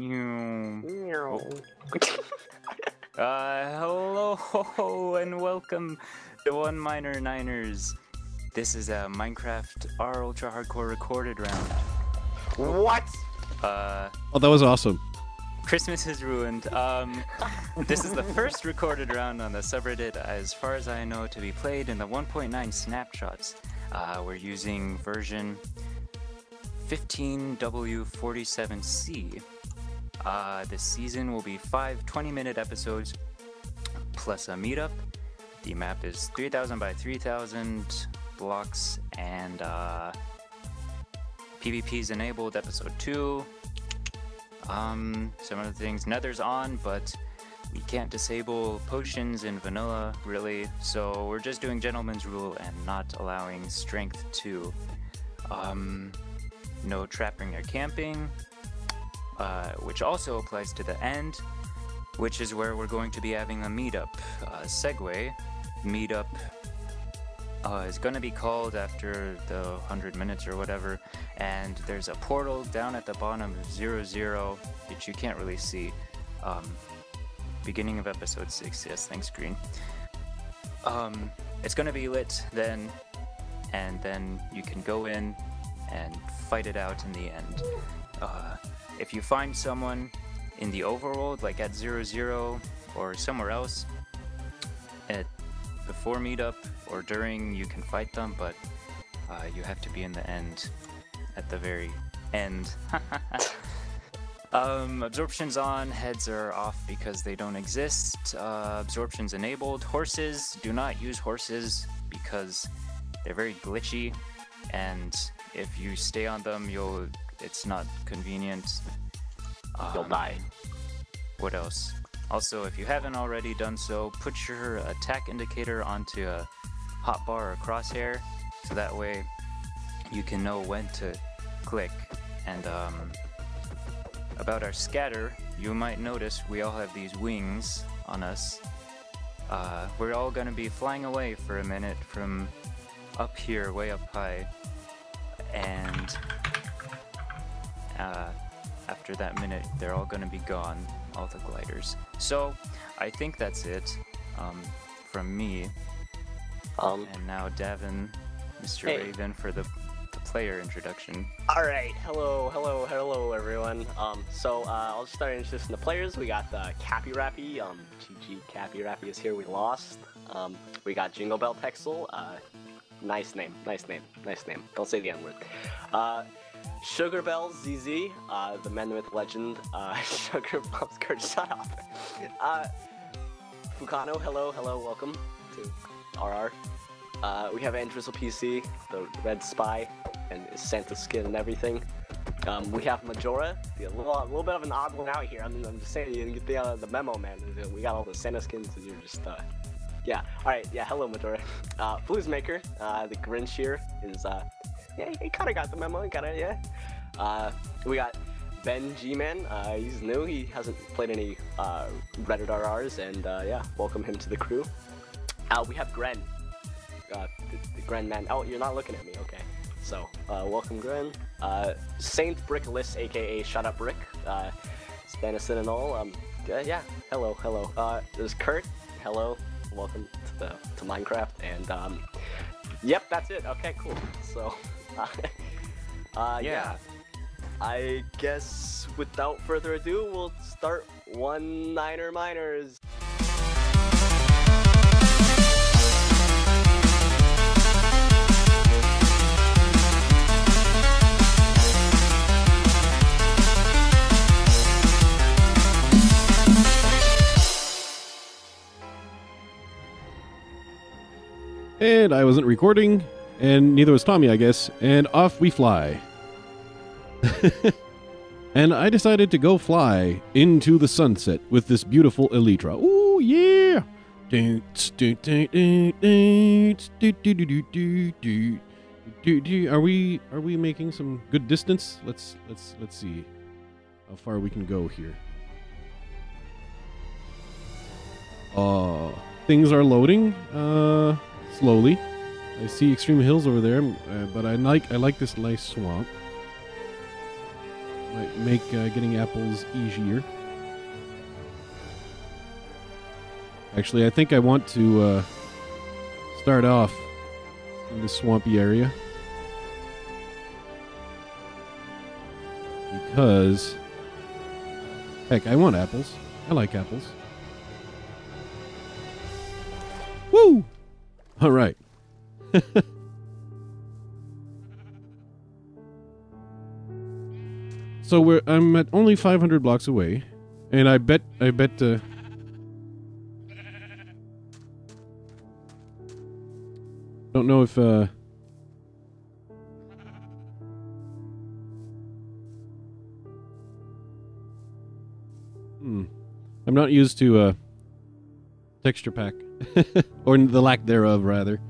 You. Uh, hello and welcome to One Miner Niners. This is a Minecraft R Ultra Hardcore recorded round. What? Uh, Oh, that was awesome. Christmas is ruined. Um, this is the first recorded round on the subreddit, as far as I know, to be played in the 1.9 snapshots. Uh, we're using version 15W47C. Uh, this season will be five 20 minute episodes plus a meetup. The map is 3000 by 3000 blocks, and uh, PvP is enabled, episode 2. Um, some other things. Nether's on, but we can't disable potions in vanilla, really. So we're just doing gentleman's rule and not allowing strength 2. Um, no trapping or camping, uh, which also applies to the end, which is where we're going to be having a meetup. Uh, segue, meetup uh, is going to be called after the 100 minutes or whatever, and there's a portal down at the bottom of 00 that you can't really see. Um, beginning of episode 6, yes, thanks, Green. Um, it's going to be lit then, and then you can go in and fight it out in the end. Uh, if you find someone in the overworld, like at 00 or somewhere else, at before meetup or during, you can fight them, but uh, you have to be in the end, at the very end. um, absorption's on, heads are off because they don't exist. Uh, absorption's enabled. Horses, do not use horses because they're very glitchy, and if you stay on them, you'll. It's not convenient. You'll Um, die. what else? Also, if you haven't already done so, put your attack indicator onto a hotbar or crosshair, so that way you can know when to click. And um, about our scatter, you might notice we all have these wings on us. Uh, we're all gonna be flying away for a minute from up here, way up high, and uh, after that minute, they're all gonna be gone, all the gliders. So, I think that's it um, from me. Um. And now, Davin, Mr. Hey. Raven, for the, the player introduction. All right. Hello, hello, hello, everyone. Um. So uh, I'll just start introducing the players. We got the Cappy Rappy. Um. GG Cappy Rappy is here. We lost. Um. We got Jingle Bell Texel. Uh. Nice name. Nice name. Nice name. Don't say the N word. Uh. Sugar Bells ZZ, uh, the man with legend, uh, Sugar Bumps Kurt, shut up. Uh, Fukano, hello, hello, welcome to RR. Uh, we have Andrizzle PC, the red spy, and Santa skin and everything. Um, we have Majora, a, little, a little bit of an odd one out here. I mean, I'm just saying, you didn't get the, uh, the memo, man. We got all the Santa skins, and you're just, uh, yeah. All right, yeah. Hello, Majora. Uh, Flouzemaker, uh, the Grinch here is, uh, yeah, he kind of got the memo. He kind of, yeah. Uh, we got Ben G-Man. Uh, he's new. He hasn't played any uh, Reddit RRs, and uh, yeah, welcome him to the crew. Uh, we have Grehn, uh, the, the Grehn man. Oh, you're not looking at me. Okay. So, uh, welcome, Grehn. Uh, Saint Brickless, aka Shut Up Brick. Uh, Spanison and all. Um, yeah, yeah. Hello, hello. Uh, there's Kurt. Hello. Welcome to the to Minecraft. And um, yep, that's it. Okay, cool. So, uh, uh, yeah. I guess without further ado, we'll start one Niner Miners. And I wasn't recording, and neither was Tommy, I guess. And off we fly. and I decided to go fly into the sunset with this beautiful Elytra. Ooh, yeah! Are we are we making some good distance? Let's let's let's see how far we can go here. Uh, things are loading uh slowly. I see extreme hills over there, uh, but I like I like this nice swamp. Might make uh, getting apples easier. Actually, I think I want to uh, start off in this swampy area. Because, heck, I want apples. I like apples. Woo! All right. so we're I'm at only 500 blocks away, and I bet I bet uh, don't know if uh Hmm. I'm not used to uh texture pack or the lack thereof rather.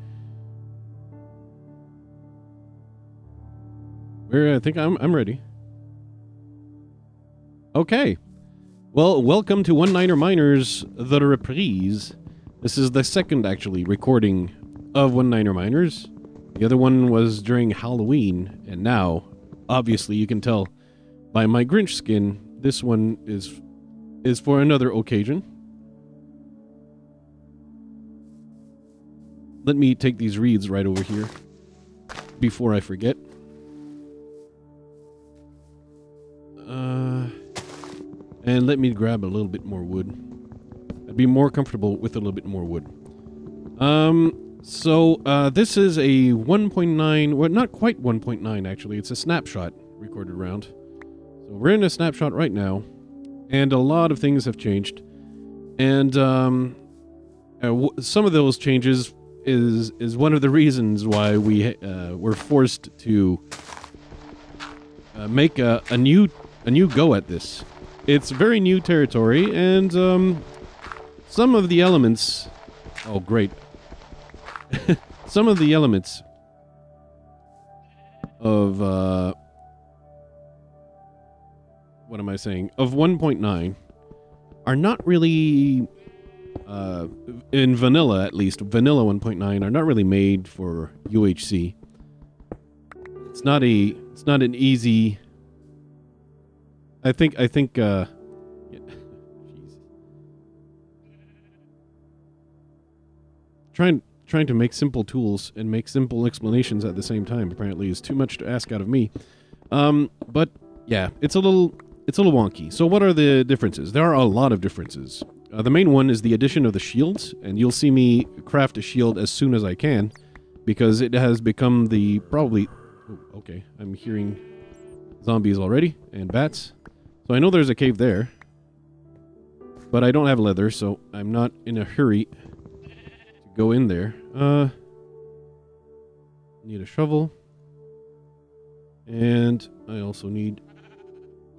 Where I think I'm I'm ready. Okay. Well, welcome to One Niner Miners, the reprise. This is the second, actually, recording of One Niner Miners. The other one was during Halloween, and now, obviously, you can tell by my Grinch skin, this one is is for another occasion. Let me take these reeds right over here before I forget. Uh, and let me grab a little bit more wood. I'd be more comfortable with a little bit more wood. Um, so uh, this is a 1.9, well, not quite 1.9 actually. It's a snapshot recorded round. So we're in a snapshot right now, and a lot of things have changed. And um, uh, some of those changes is is one of the reasons why we uh, were forced to uh, make a, a new a new go at this. It's very new territory, and um, some of the elements. Oh, great! some of the elements of uh, what am I saying? Of 1.9 are not really uh, in vanilla at least. Vanilla 1.9 are not really made for UHC. It's not a. It's not an easy. I think. I think. Uh. Trying trying to make simple tools and make simple explanations at the same time apparently is too much to ask out of me. Um, but yeah, it's a little it's a little wonky. So what are the differences? There are a lot of differences. Uh, the main one is the addition of the shields, and you'll see me craft a shield as soon as I can, because it has become the probably. oh, okay, I'm hearing zombies already and bats. So I know there's a cave there, but I don't have leather, so I'm not in a hurry to go in there. Uh, need a shovel, and I also need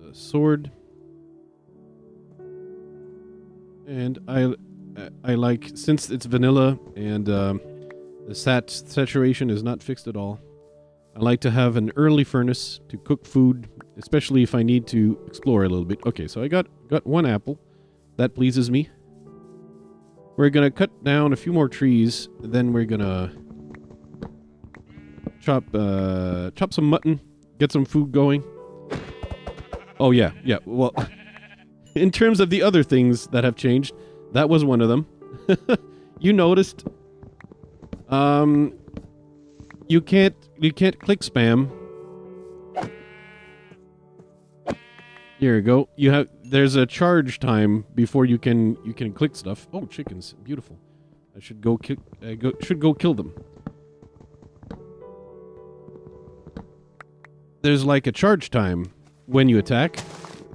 a sword. And I, I like since it's vanilla and um, the sat saturation is not fixed at all. I like to have an early furnace to cook food, especially if I need to explore a little bit. Okay, so I got got one apple. That pleases me. We're gonna cut down a few more trees, then we're gonna chop uh chop some mutton, get some food going. Oh yeah, yeah. Well, in terms of the other things that have changed, that was one of them. you noticed um you can't you can't click spam. Here you go. You have there's a charge time before you can you can click stuff. Oh, chickens, beautiful. I should go kill. I go should go kill them. There's like a charge time when you attack.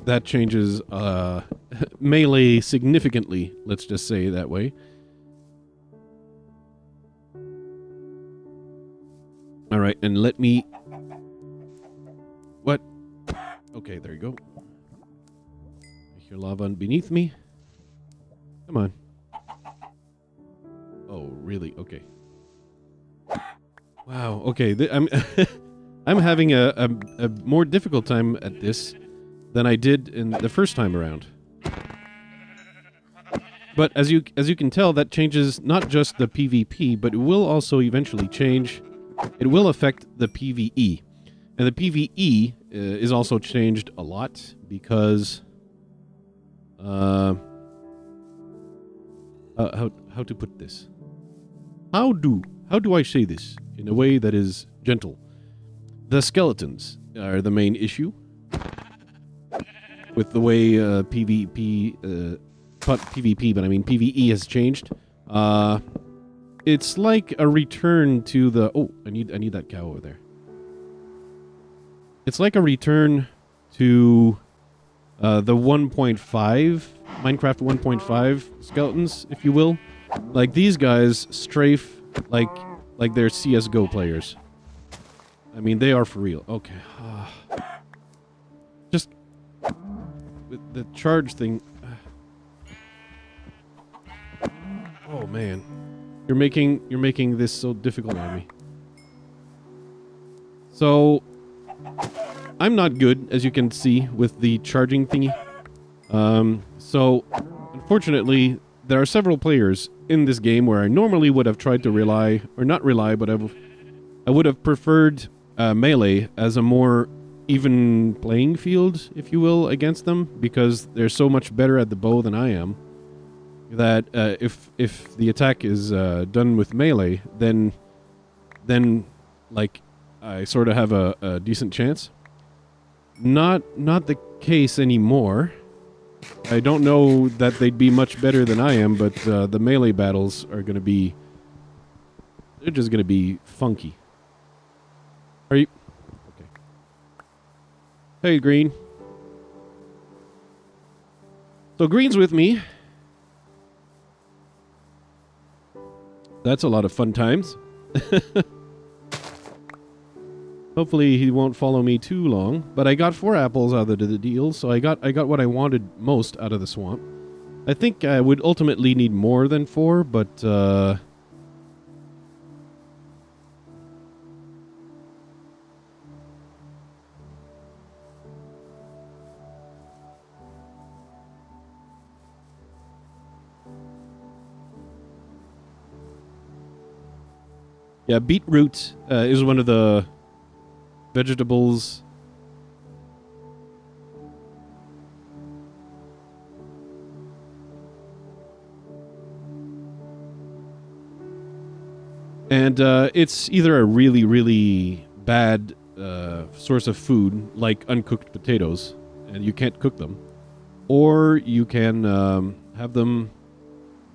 That changes uh, melee significantly. Let's just say that way. All right, and let me. What? Okay, there you go. Hear lava beneath me. Come on. Oh, really? Okay. Wow. Okay, th- I'm I'm having a, a a more difficult time at this than I did in the first time around. But as you as you can tell, that changes not just the PvP, but it will also eventually change. It will affect the PvE, And the PVE uh, is also changed a lot because uh, uh how how to put this? How do how do I say this in a way that is gentle? The skeletons are the main issue with the way uh, PvP, uh, PvP, but I mean PVE has changed. Uh, it's like a return to the. Oh, I need I need that cow over there. It's like a return to uh, the 1.5 Minecraft 1.5 skeletons, if you will. Like these guys strafe like like they're CS:GO players. I mean, they are for real. Okay. Just with the charge thing. Oh man. You're making you're making this so difficult on me. So I'm not good, as you can see, with the charging thingy. Um, so unfortunately, there are several players in this game where I normally would have tried to rely, or not rely, but I, I would have preferred uh, melee as a more even playing field, if you will, against them because they're so much better at the bow than I am. That uh, if if the attack is uh, done with melee, then then like I sort of have a, a decent chance. Not not the case anymore. I don't know that they'd be much better than I am, but uh, the melee battles are going to be. They're just going to be funky. Are you. Okay. Hey, Green. So, Green's with me. That's a lot of fun times. Hopefully he won't follow me too long. But I got four apples out of the deal, so I got I got what I wanted most out of the swamp. I think I would ultimately need more than four, but uh, Yeah, beetroot uh, is one of the vegetables. And uh, it's either a really, really bad uh, source of food, like uncooked potatoes, and you can't cook them, or you can um, have them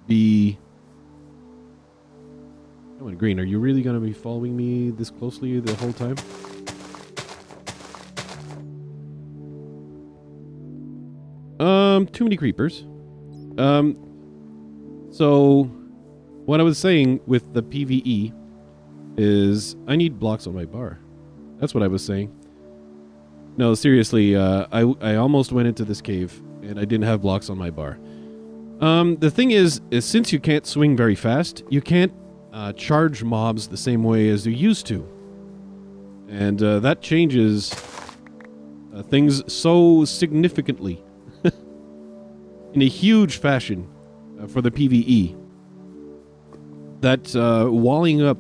be. Come on, Green, are you really going to be following me this closely the whole time? Um, too many creepers. Um, so what I was saying with the PVE is I need blocks on my bar. That's what I was saying. No, seriously, uh, I, I almost went into this cave and I didn't have blocks on my bar. Um, the thing is, is since you can't swing very fast, you can't uh, charge mobs the same way as you used to. And uh, that changes uh, things so significantly in a huge fashion uh, for the PVE. That uh, walling up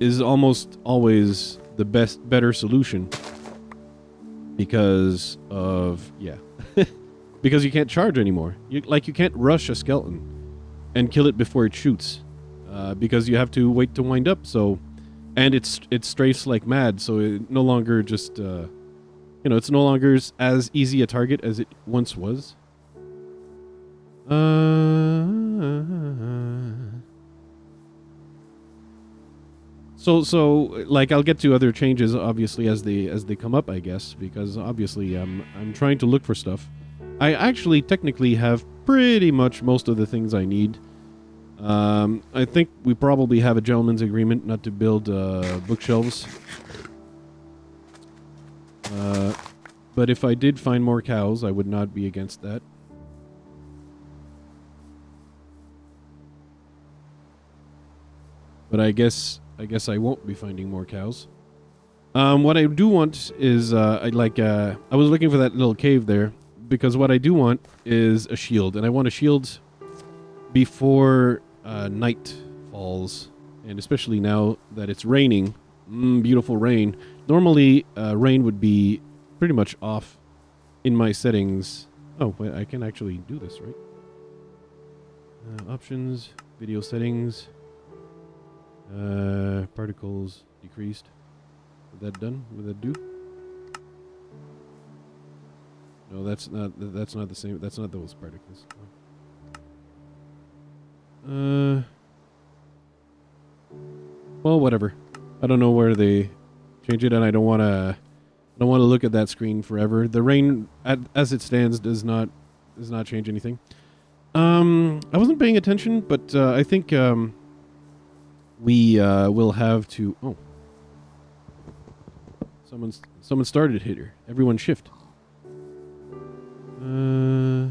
is almost always the best, better solution because of yeah, because you can't charge anymore. You, like you can't rush a skeleton and kill it before it shoots uh, because you have to wait to wind up. So, and it's it strafes like mad, so it no longer just uh, you know it's no longer as easy a target as it once was. Uh, so so like I'll get to other changes obviously as they as they come up I guess because obviously I'm I'm trying to look for stuff. I actually technically have pretty much most of the things I need. Um, I think we probably have a gentleman's agreement not to build uh, bookshelves. Uh, but if I did find more cows, I would not be against that. But I guess I guess I won't be finding more cows. Um, what I do want is uh, I like uh, I was looking for that little cave there because what I do want is a shield, and I want a shield before uh, night falls, and especially now that it's raining, mm, beautiful rain. normally uh, rain would be pretty much off in my settings. Oh, wait, I can actually do this, right? Uh, options, video settings, uh, particles decreased. Would that done? Would that do? No, that's not. That's not the same. That's not those particles. Uh. Well, whatever. I don't know where they change it, and I don't want to. I don't want to look at that screen forever. The rain, as it stands, does not does not change anything. Um, I wasn't paying attention, but uh, I think um, we uh, will have to. Oh, someone's someone started hitter. Everyone shift. Uh,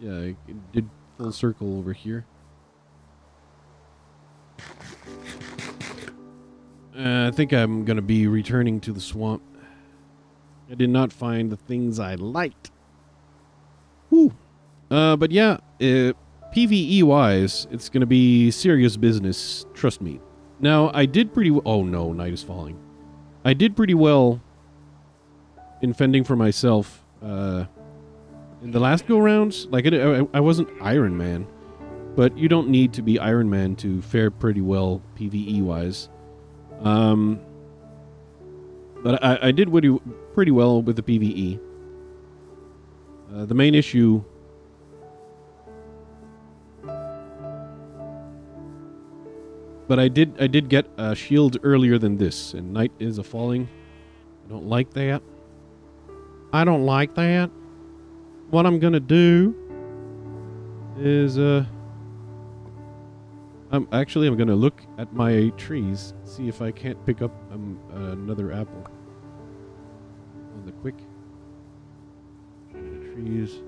yeah, I did full circle over here. Uh, I think I'm gonna be returning to the swamp. I did not find the things I liked. Whew. Uh, but yeah, uh, PVE wise, it's gonna be serious business. Trust me. Now, I did pretty. W- oh no, night is falling. I did pretty well in fending for myself. Uh, in the last go rounds, like I, I wasn't Iron Man, but you don't need to be Iron Man to fare pretty well PVE wise. Um, but I, I did pretty, pretty well with the PVE. Uh, the main issue. But I did I did get a shield earlier than this, and night is a falling. I don't like that. I don't like that. What I'm gonna do is uh I'm actually I'm gonna look at my trees, see if I can't pick up um, another apple on the quick. The trees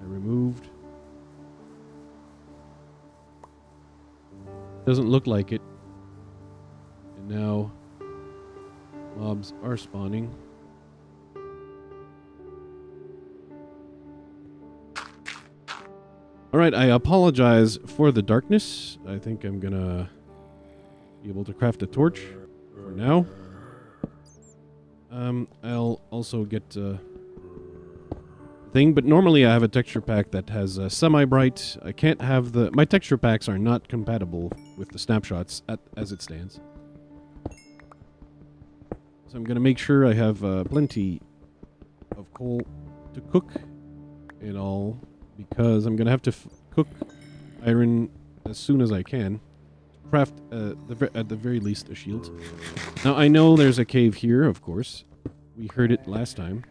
I removed. Doesn't look like it. And now mobs are spawning. All right, I apologize for the darkness. I think I'm gonna be able to craft a torch for now. Um, I'll also get uh, thing, but normally I have a texture pack that has uh, semi-bright. I can't have the my texture packs are not compatible with the snapshots at, as it stands. So I'm gonna make sure I have uh, plenty of coal to cook it all because I'm gonna have to cook iron as soon as I can. Craft uh, the at the very least a shield. Now I know there's a cave here, of course. We heard it last time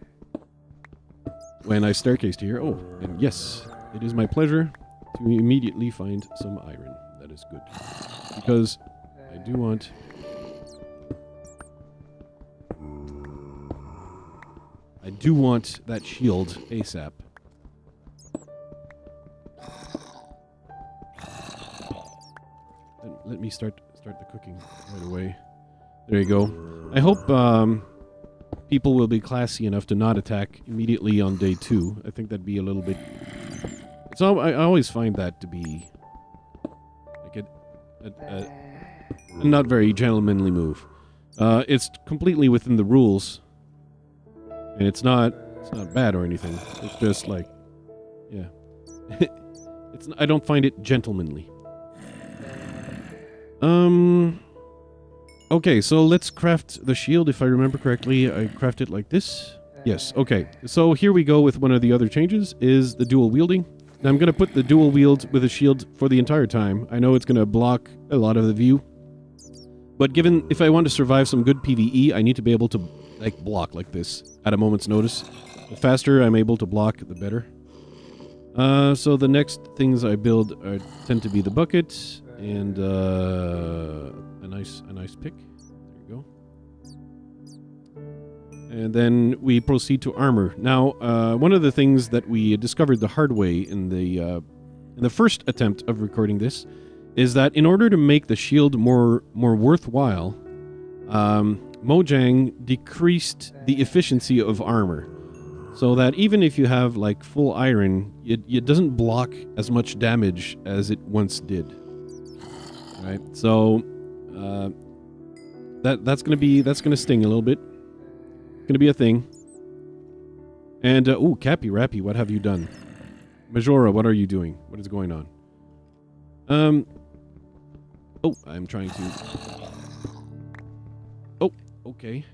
when I staircased here. Oh, and yes, it is my pleasure to immediately find some iron. That is good because I do want. I do want that shield ASAP. Let, let me start start the cooking right away. There you go. I hope um, people will be classy enough to not attack immediately on day two. I think that'd be a little bit. All, I, I always find that to be like a, a, a, a not very gentlemanly move. Uh, it's completely within the rules, and it's not it's not bad or anything. It's just like, yeah, it's I don't find it gentlemanly. Um. Okay, so let's craft the shield. If I remember correctly, I craft it like this. Yes. Okay. So here we go with one of the other changes is the dual wielding. Now I'm going to put the dual wield with a shield for the entire time. I know it's going to block a lot of the view. But given if I want to survive some good PvE, I need to be able to like block like this at a moment's notice. The faster I'm able to block, the better. Uh, so the next things I build are, tend to be the bucket and uh, a nice a nice pick. There you go. And then we proceed to armor. Now, uh, one of the things that we discovered the hard way in the uh, in the first attempt of recording this is that in order to make the shield more more worthwhile, um, Mojang decreased the efficiency of armor, so that even if you have like full iron, it, it doesn't block as much damage as it once did. Right. So uh, that that's gonna be that's gonna sting a little bit. Gonna be a thing. And uh, ooh, Cappy Rappy, what have you done? Majora, what are you doing? What is going on? Um. Oh, I'm trying to. Oh, okay.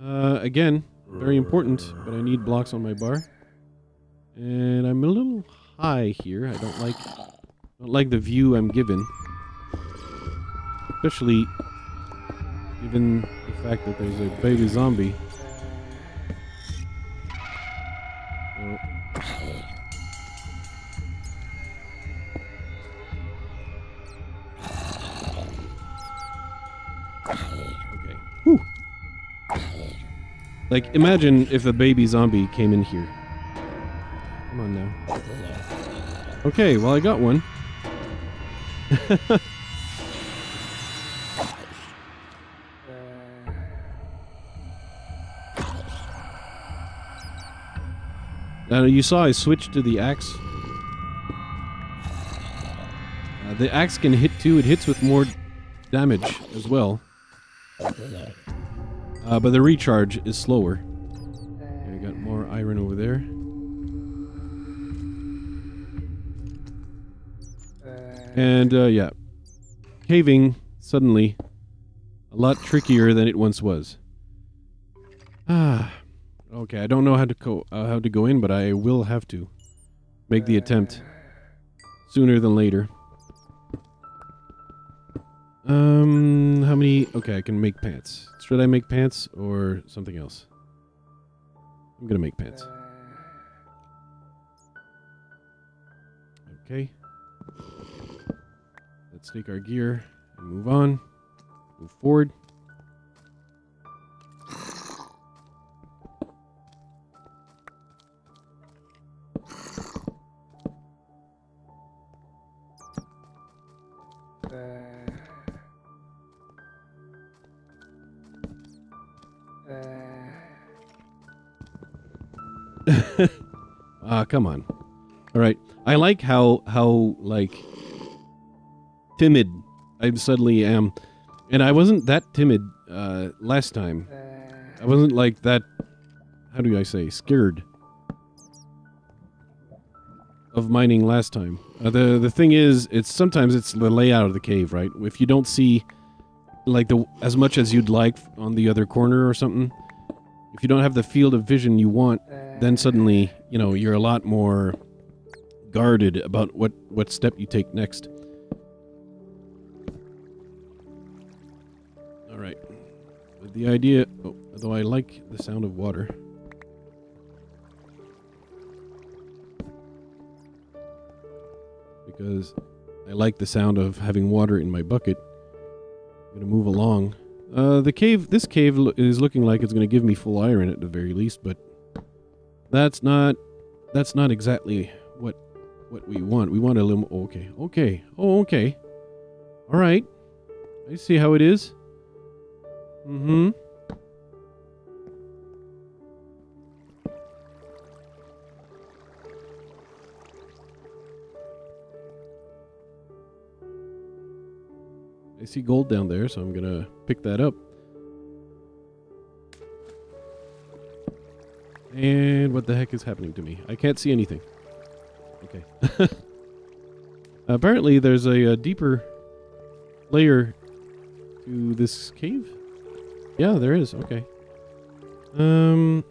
Uh, again, very important, but I need blocks on my bar, and I'm a little high here. I don't like don't like the view I'm given, especially given the fact that there's a baby zombie. Okay. Like, imagine if a baby zombie came in here. Come on now. Okay, well, I got one. Uh, you saw I switched to the axe. Uh, the axe can hit too. It hits with more damage as well. Uh, but the recharge is slower. I got more iron over there. And uh, yeah, caving suddenly a lot trickier than it once was. Ah, okay. I don't know how to go uh, how to go in, but I will have to make the attempt sooner than later. Um, how many? Okay, I can make pants. Should I make pants or something else? I'm gonna make pants. Okay. Let's take our gear and move on. Move forward. Ah, come on. All right. I like how how like timid I suddenly am, and I wasn't that timid uh, last time. I wasn't like that. How do I say scared of mining last time? Uh, the the thing is, it's sometimes it's the layout of the cave, right? If you don't see like the as much as you'd like on the other corner or something, if you don't have the field of vision you want, then suddenly you know you're a lot more guarded about what what step you take next. All right. With the idea, oh, although I like the sound of water. Because I like the sound of having water in my bucket. I'm to move along. Uh, the cave, this cave is looking like it's going to give me full iron at the very least, but that's not, that's not exactly what, what we want. We want a little, okay, okay, oh, okay. All right. I see how it is. Mm-hmm. I see gold down there, so I'm gonna pick that up. What the heck is happening to me? I can't see anything. Okay. Apparently, there's a, a deeper layer to this cave. Yeah, there is. Okay. Um,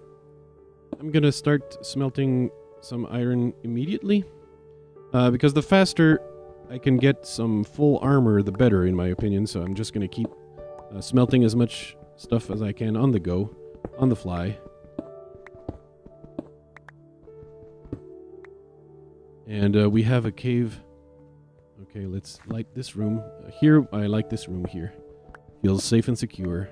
I'm gonna start smelting some iron immediately. Uh, because the faster I can get some full armor, the better, in my opinion. So I'm just gonna keep uh, smelting as much stuff as I can on the go, on the fly. And uh, we have a cave. Okay, let's light this room. Uh, here, I like this room here. Feels safe and secure.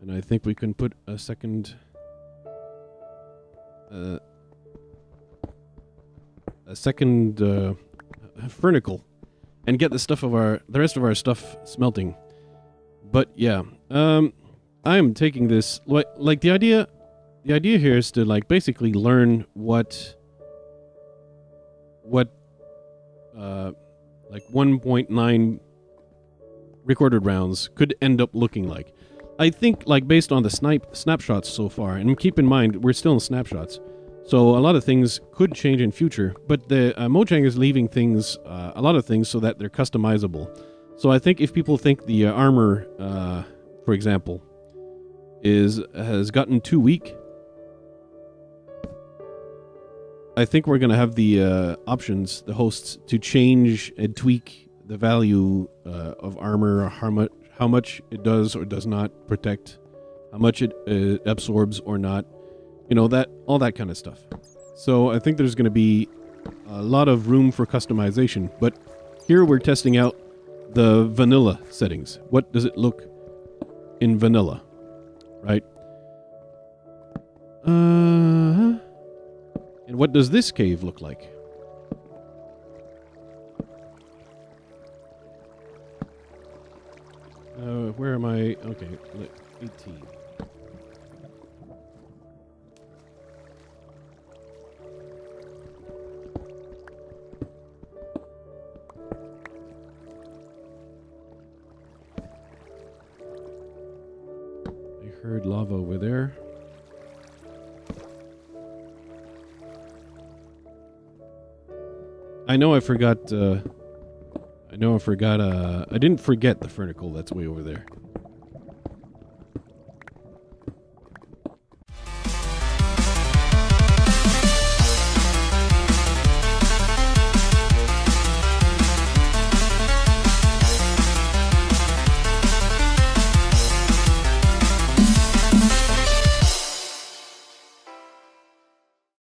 And I think we can put a second. Uh, a second uh, and get the stuff of our the rest of our stuff smelting. But yeah, um, I am taking this like like the idea. The idea here is to like basically learn what what uh, like 1.9 recorded rounds could end up looking like. I think, like based on the snipe snapshots so far, and keep in mind we're still in snapshots, so a lot of things could change in future. But the uh, Mojang is leaving things, uh, a lot of things, so that they're customizable. So I think if people think the uh, armor, uh, for example, is has gotten too weak, I think we're gonna have the uh, options, the hosts, to change and tweak the value uh, of armor, how much how much it does or does not protect, how much it uh, absorbs or not, you know that all that kind of stuff. So I think there's going to be a lot of room for customization. But here we're testing out the vanilla settings. What does it look in vanilla, right? Uh, and what does this cave look like? Uh, where am I? Okay, 18. I know I forgot. Uh, I know I forgot. Uh, I didn't forget the furnicle that's way over there.